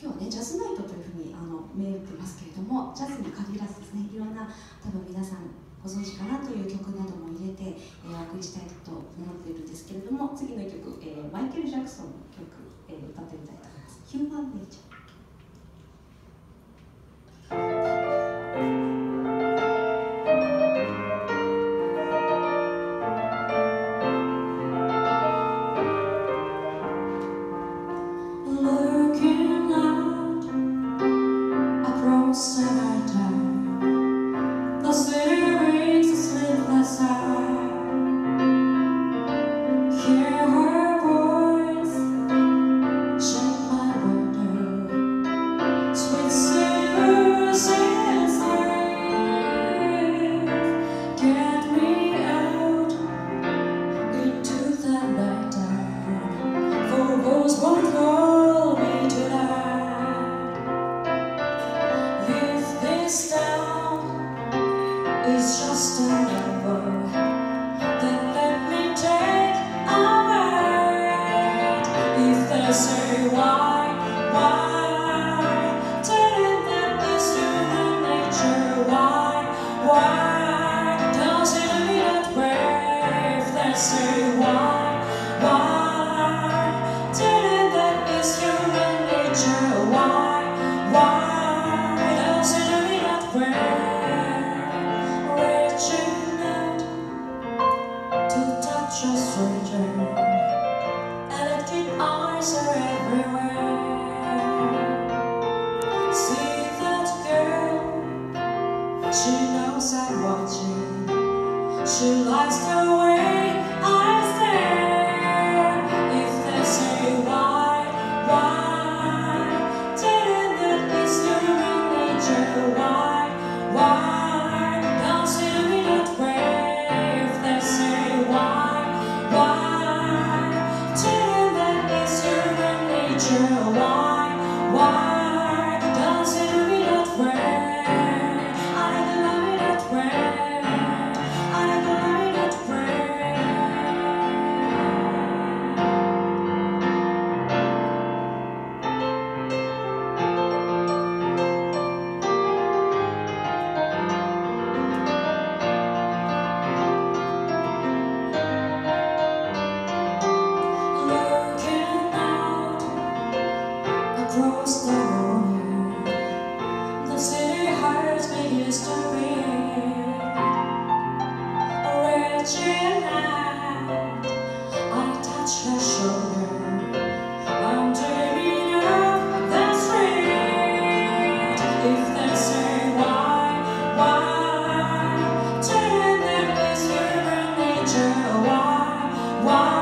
今日ねジャズナイトというふうにあの銘打ってますけれどもジャズに限らずですねいろんな多分皆さんご存知かなという曲なども入れて、えー、お送りしたいと思っているんですけれども次の曲、えー、マイケル・ジャクソンの曲、えー、歌ってみたいと思います「ヒューマン・ネイチャー」lost. The city rings as hear her voice, my window, get me out into the night time. For those. It's just a number. See? across the world The city hearts me. to be. A wretched night I touch her shoulder. I'm dreaming of that street. If they say why, why? Turn them is human nature. Why, why?